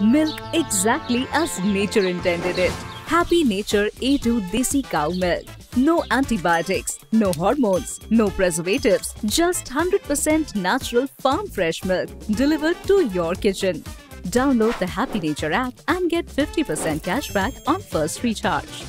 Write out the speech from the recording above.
Milk exactly as nature intended it. Happy Nature A2 Desi Cow Milk. No antibiotics, no hormones, no preservatives, just 100% natural farm fresh milk delivered to your kitchen. Download the Happy Nature app and get 50% cashback on first recharge.